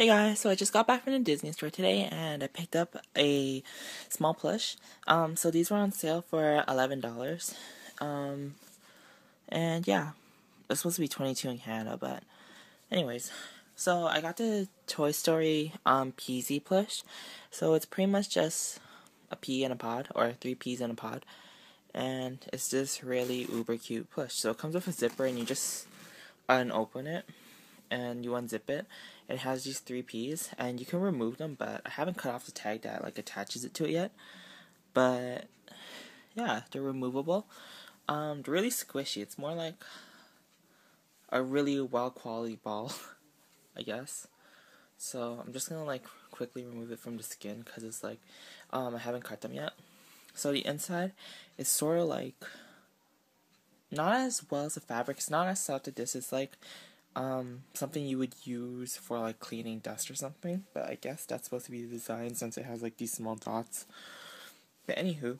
Hey guys, so I just got back from the Disney store today and I picked up a small plush. Um, so these were on sale for $11. Um, and yeah, it's supposed to be 22 in Canada, but anyways. So I got the Toy Story um Peasy plush. So it's pretty much just a pea in a pod, or three peas in a pod. And it's just really uber cute plush. So it comes with a zipper and you just unopen it and you unzip it. It has these three peas, and you can remove them, but I haven't cut off the tag that like attaches it to it yet. But yeah, they're removable. Um, they're really squishy. It's more like a really well quality ball, I guess. So I'm just gonna like quickly remove it from the skin because it's like um, I haven't cut them yet. So the inside is sort of like not as well as the fabric. It's not as soft as this. It's like um, something you would use for like cleaning dust or something. But I guess that's supposed to be the design since it has like these small dots. But anywho,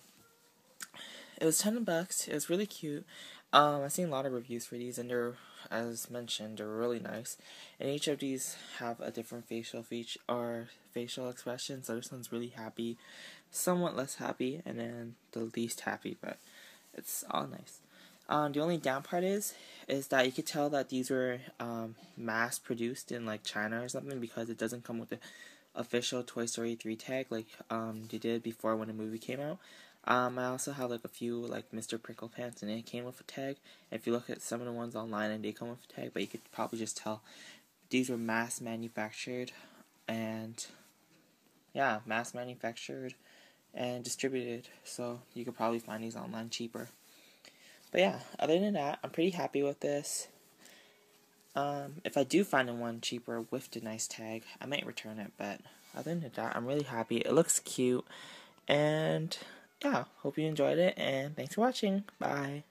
it was ten bucks. It was really cute. Um, I've seen a lot of reviews for these, and they're, as mentioned, they're really nice. And each of these have a different facial feature or facial expression. So this one's really happy, somewhat less happy, and then the least happy. But it's all nice. Um, the only down part is is that you could tell that these were um, mass produced in like China or something because it doesn't come with the official Toy Story 3 tag like um, they did before when the movie came out. Um, I also have like a few like Mr. Pricklepants and it came with a tag. If you look at some of the ones online and they come with a tag, but you could probably just tell these were mass manufactured and yeah, mass manufactured and distributed. So you could probably find these online cheaper. But yeah, other than that, I'm pretty happy with this. Um, if I do find one cheaper with the nice tag, I might return it. But other than that, I'm really happy. It looks cute. And yeah, hope you enjoyed it. And thanks for watching. Bye.